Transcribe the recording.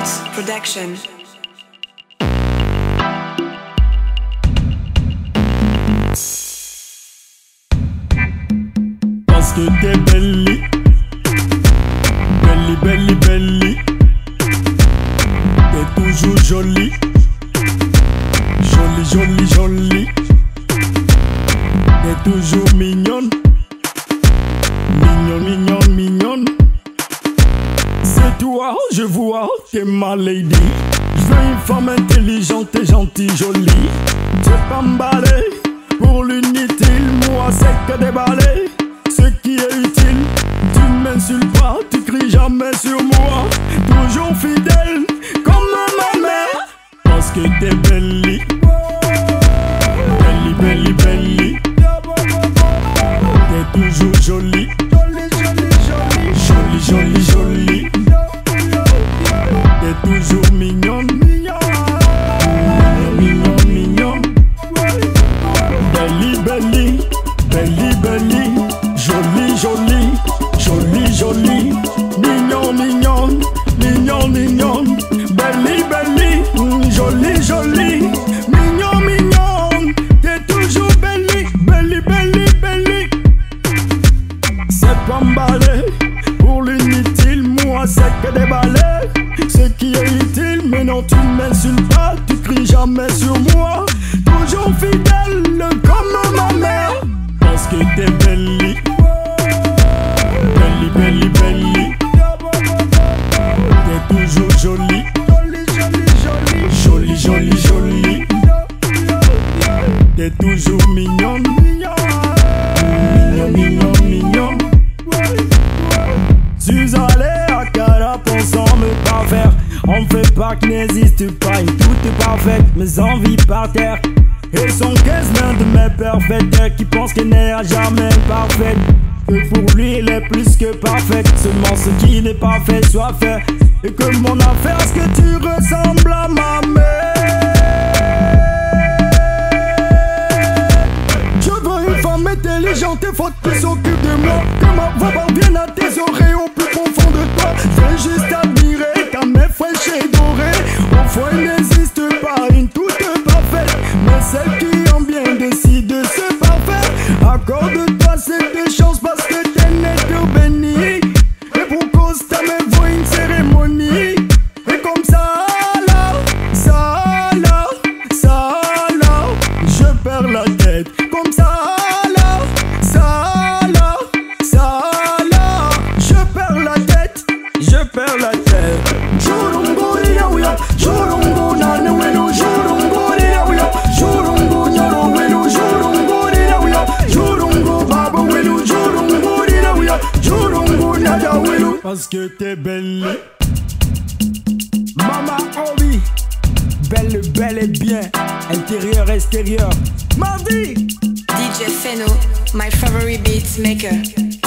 Production. Parce que t'es belly Belly, belly, belly T'es toujours jolie Jolie, jolie, jolie T'es toujours mignonne. Mignonne, mignonne, mignonne Toi, je vois, t'es ma lady. Je veux une femme intelligente et gentille, jolie. Tu pas m'emballer pour l'inutile Moi c'est que balais. Ce qui est utile Tu m'insultes pas, tu cries jamais sur moi. Toujours fidèle comme ma mère. Parce que t'es belly pour l'inutile, moi c'est que des balais. Ce qui est utile, mais non tu ne m'insultes pas, tu cries jamais sur moi. Toujours fidèle On fait pas que n'existe pas une toute parfaite, mes envies par terre. Et son caisse l'un de mes perfecteurs qui pense qu'elle n'est jamais parfaite. Que pour lui, elle est plus que parfaite. Seulement ce qui n'est pas fait soit fait. Et que mon affaire, ce que tu ressembles à ma mère? Je veux une femme intelligente et forte qui s'occupe de moi. Que ma Parce que t'es belle. Mama Obi, belle, belle et bien, intérieur, extérieur. Ma vie! DJ Feno, my favorite beat maker.